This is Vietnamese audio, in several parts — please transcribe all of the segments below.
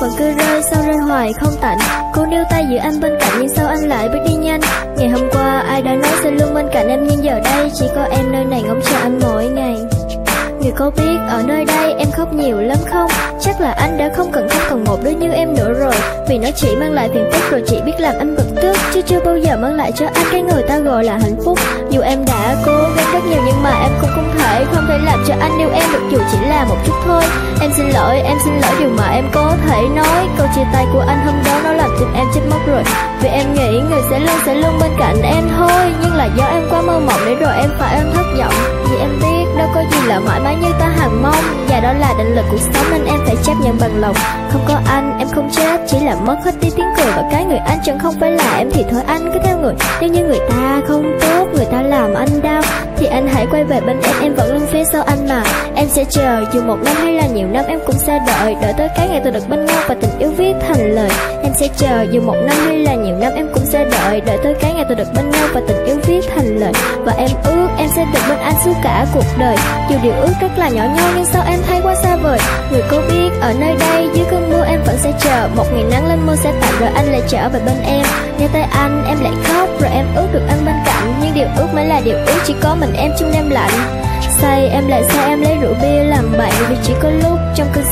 vẫn cứ rơi sao rơi hoài, không tạnh. Cô níu tay giữ anh bên cạnh nhưng sao anh lại bước đi nhanh? Ngày hôm qua, ai đã nói sẽ luôn bên cạnh em nhưng giờ đây Chỉ có em nơi này ngóng chờ anh mỗi ngày thì có biết ở nơi đây em khóc nhiều lắm không? Chắc là anh đã không cần không cần một đứa như em nữa rồi. Vì nó chỉ mang lại phiền phức rồi chỉ biết làm anh bực tức Chứ chưa bao giờ mang lại cho anh cái người ta gọi là hạnh phúc. Dù em đã cố gắng rất nhiều nhưng mà em cũng không thể Không thể làm cho anh yêu em được dù chỉ là một chút thôi. Em xin lỗi, em xin lỗi điều mà em có thể nói. Câu chia tay của anh hôm đó nó làm tim em chết mất rồi. Vì em nghĩ người sẽ luôn sẽ luôn bên cạnh em thôi. Nhưng là do em quá mơ mộng để rồi em phải em thất vọng. Vì em biết đâu có gì là mãi mãi như ta hằng mong. Và đó là định lực cuộc sống nên em phải chấp nhận bằng lòng. Không có anh, em không chết. Chỉ là mất hết đi tiếng cười và cái người anh. Chẳng không phải là em Thì thôi anh cứ theo người. Nếu như người ta không tốt, Người ta làm anh đau, Thì anh hãy quay về bên em. Em vẫn luôn phía sau anh mà. Em sẽ chờ dù một năm hay là nhiều năm, em cũng sẽ đợi. Đợi tới cái ngày tôi được bên nhau và tình yêu viết thành lời. Em sẽ chờ dù một năm hay là nhiều năm, em cũng sẽ đợi. Đợi tới cái ngày tôi được bên nhau và tình yêu viết thành lời. Và em ước em sẽ được bên anh suốt cả cuộc đời. Dù điều ước rất là nhỏ nhoi, nhưng sao em thấy quá xa vời? Người có biết, ở nơi đây, dưới cơn mưa em vẫn sẽ chờ. Một ngày nắng lên mưa sẽ tạnh, rồi anh lại trở về bên em. Nghe tay anh, em lại khóc, rồi em ước được anh bên cạnh. Nhưng điều ước mới là điều ước, chỉ có mình em trong đêm lạnh say, em lại say, em lấy rượu bia làm bạn. Vì chỉ có lúc trong cơn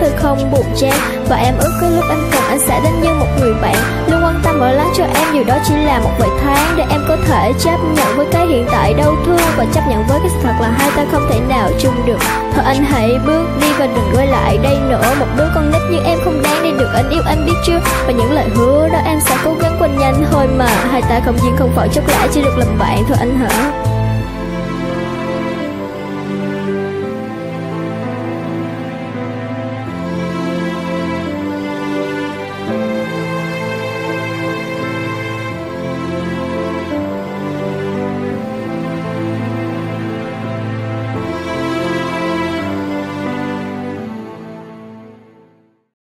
say thôi không buồn chán. Và em ước có lúc em cần anh sẽ đến như một người bạn. Luôn quan tâm ở lắng cho em dù đó chỉ là một vài tháng để em có thể chấp nhận với cái hiện tại đau thương và chấp nhận với cái thật là hai ta không thể nào chung được. Thôi anh hãy bước đi và đừng quay lại đây nữa. Một đứa con nít như em không đáng đi được anh yêu, anh biết chưa? Và những lời hứa đó em sẽ cố gắng quên nhanh thôi mà. Hai ta không duyên không phải chốc lạ chỉ được làm bạn. Thôi anh hả?